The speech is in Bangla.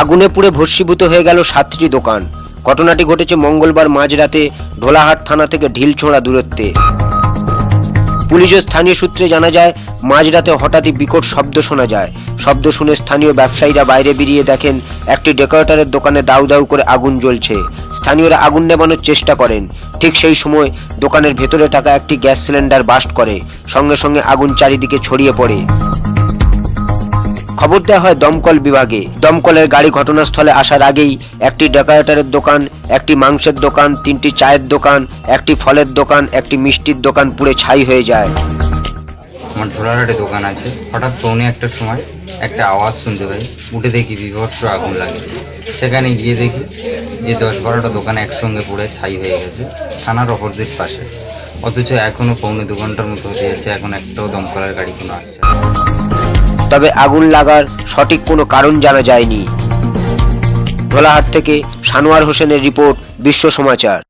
আগুনে পুড়ে ভস্মীভূত হয়ে গেল সাতটি দোকান। ঘটনাটি ঘটেছে মঙ্গলবার মাঝরাতে ঢোলাহাট থানা থেকে ঢিলছোঁড়া দূরত্বে। পুলিশ ও স্থানীয় সূত্রে জানা যায়, মাঝরাতে হঠাৎই বিকট শব্দ শোনা যায়। শব্দ শুনে স্থানীয় ব্যবসায়ীরা বাইরে বেরিয়ে দেখেন, একটি ডেকোরেটরের দোকানে দাউ দাউ করে আগুন জ্বলছে। স্থানীয়রা আগুন নেবানোর চেষ্টা করেন। ঠিক সেই সময় দোকানের ভেতরে থাকা একটি গ্যাস সিলিন্ডার বাস্ট করে। সঙ্গে সঙ্গে আগুন চারিদিকে ছড়িয়ে পড়ে। খবর দেওয়া হয় দমকল বিভাগে। দমকলের গাড়ি ঘটনাস্থলে আসার আগেই একটি ডেকোরেটরের দোকান, একটি মাংসের দোকান, তিনটি চায়ের দোকান, একটি ফলের দোকান, একটি মিষ্টির দোকান পুড়ে ছাই হয়ে যায়। আমার ঢোলারহাটে দোকান আছে। হঠাৎ পৌনে একটার সময় একটা আওয়াজ শুনতে পাই। উঠে দেখি বিভৎস আগুন লাগেছে সেখানে গিয়ে দেখি যে দশ বারোটা দোকান একসঙ্গে পুড়ে ছাই হয়ে গেছে থানার অপোজিট পাশে। অথচ এখনও পৌনে দু ঘণ্টার মতো হতে যাচ্ছে, এখন একটাও দমকলের গাড়ি কোনো আসছে। তবে আগুন লাগার সঠিক কোনো কারণ জানা যায়নি। ভোলাহাট থেকে সানোয়ার হোসেনের রিপোর্ট বিশ্ব সমাচার।